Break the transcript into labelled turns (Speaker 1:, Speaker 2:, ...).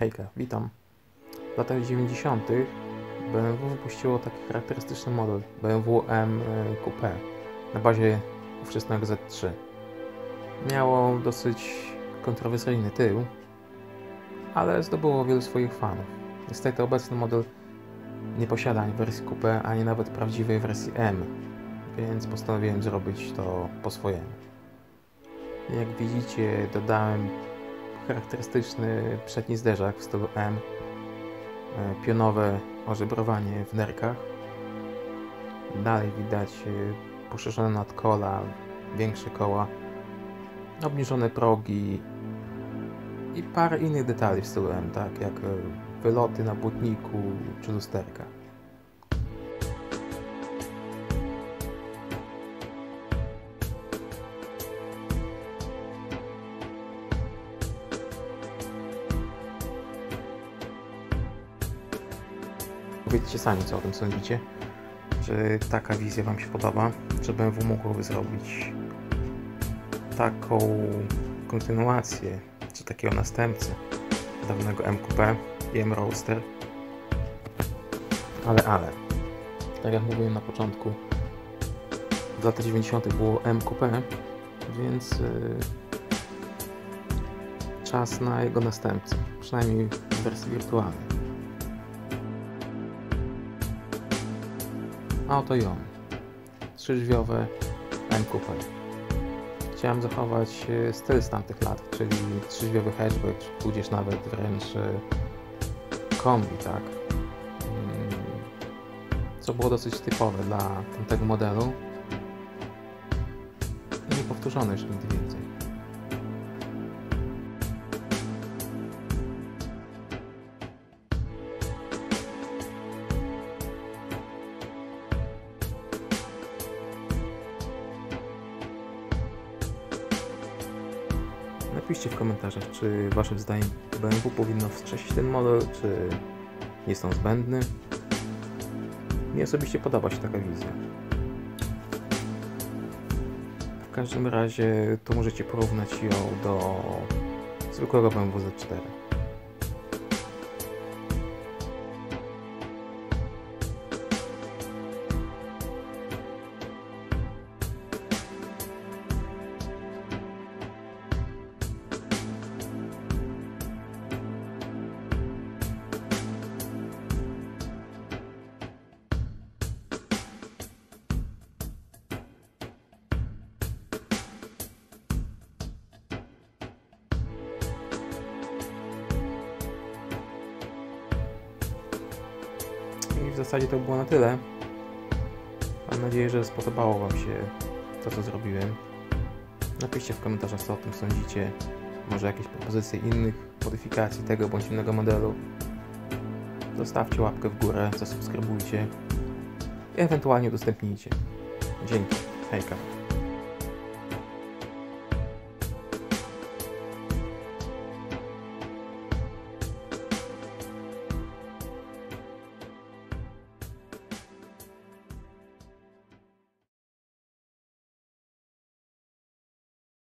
Speaker 1: Hejka, witam. W latach 90. BMW wypuściło taki charakterystyczny model BMW M Coupe na bazie ówczesnego Z3. Miało dosyć kontrowersyjny tył, ale zdobyło wielu swoich fanów. Niestety obecny model nie posiada ani wersji Coupe, ani nawet prawdziwej wersji M, więc postanowiłem zrobić to po swojemu. Jak widzicie, dodałem charakterystyczny przedni zderzak w stylu M, e, pionowe ożebrowanie w nerkach. Dalej widać e, poszerzone nadkola, większe koła, obniżone progi i parę innych detali w stylu M, tak jak e, wyloty na błotniku czy lusterka. Powiedzcie sami, co o tym sądzicie. Czy taka wizja Wam się podoba? Czy BMW mogłoby zrobić taką kontynuację, czy takiego następcę dawnego MQP i M Roadster? Ale, ale, tak jak mówiłem na początku, w latach 90. było MQP, więc yy, czas na jego następcę, przynajmniej w wersji wirtualnej. A oto ją. Trzydrzwiowe MQP. Chciałem zachować e, styl z tamtych lat, czyli trzydrzwiowy hatchback, tudzież nawet wręcz e, kombi, tak? Mm, co było dosyć typowe dla tamtego modelu. I niepowtórzone już nigdy więcej. Napiszcie w komentarzach, czy waszym zdaniem BMW powinno wskrzesić ten model, czy jest on zbędny. Mi osobiście podoba się taka wizja. W każdym razie to możecie porównać ją do zwykłego BMW Z4. W zasadzie to było na tyle. Mam nadzieję, że spodobało Wam się to, co zrobiłem. Napiszcie w komentarzach, co o tym sądzicie. Może jakieś propozycje innych modyfikacji tego bądź innego modelu. Zostawcie łapkę w górę, zasubskrybujcie i ewentualnie udostępnijcie. Dzięki. Hejka.